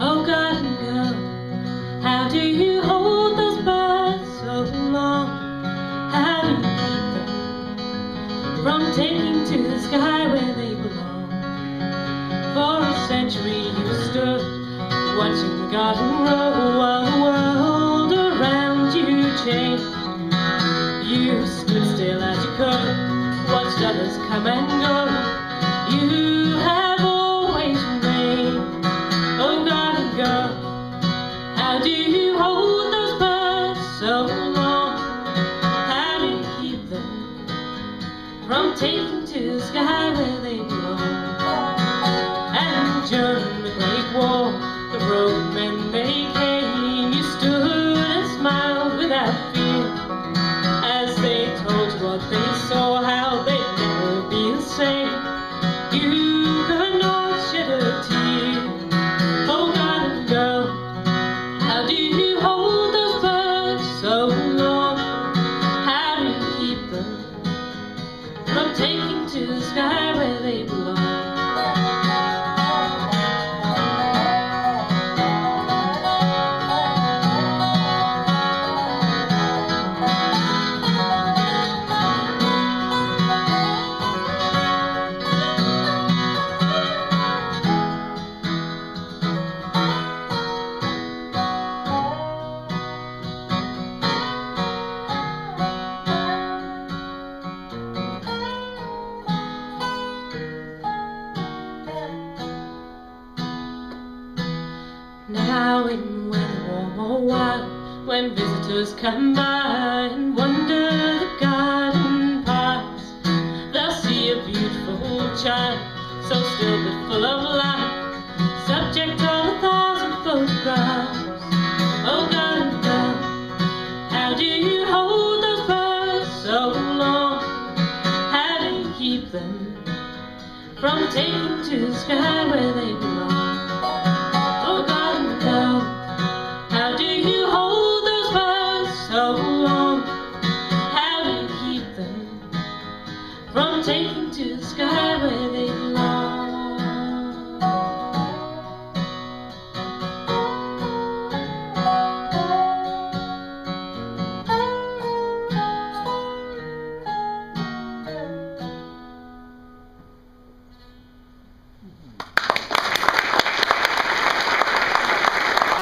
Oh God, oh how do you hold those birds so long? How do you keep them from taking to the sky where they belong? For a century you stood watching the garden grow while the world around you changed. You others come and go. You have always remained, oh garden girl. How do you hold those birds so long? How do you keep them from taking to the sky where they belong? And during the Great War, from taking to the sky where they belong? Now in weather warm or wild, when visitors come by and wander the garden paths, they'll see a beautiful child, so still but full of life, subject to a thousand photographs. Oh, garden girl, how do you hold those birds so long? How do you keep them from taking to the sky where they belong? take them to the sky where they belong.